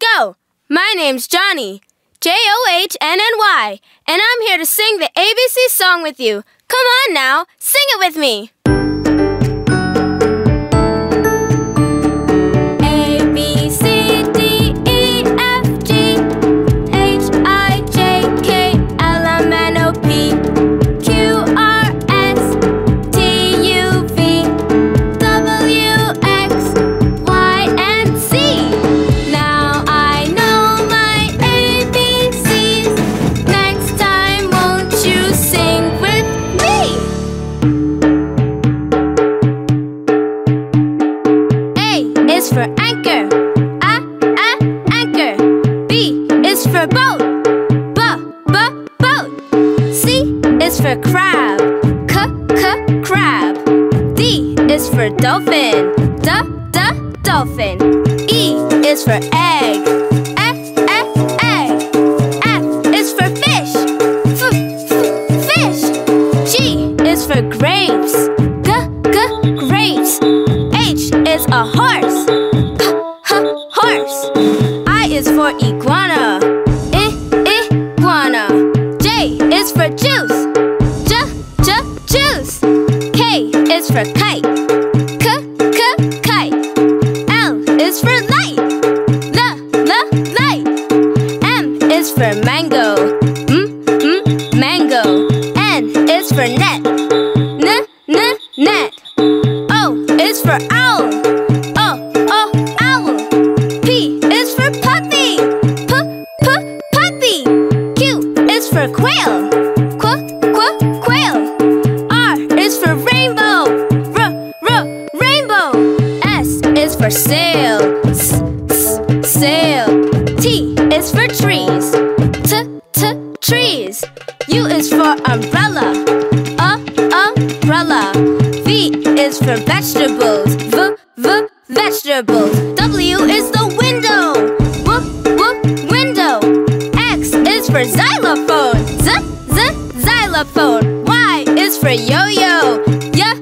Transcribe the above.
Go! My name's Johnny, J O H N N Y, and I'm here to sing the ABC song with you. Come on now, sing it with me! For anchor. A, a, anchor. B is for boat. B, b, boat. C is for crab. C, c, crab. D is for dolphin. D, d, dolphin. E is for egg. F, egg. F is for fish. F, f, fish. G is for grapes. G, g, grapes. H is a horse. Is for kite. K, k, kite. L is for light. L, l, light. M is for mango. M, m, mango. N is for net. N, n, net. O is for owl. O, o, owl. P is for quail. Qu, qu, sail. S, sail. T is for trees. T, t, trees. U is for umbrella. Uh, umbrella. V is for vegetables. V, v, vegetables. W is the window. W, w, window. X is for xylophone Z xylophone. Y is for yo-yo. Y,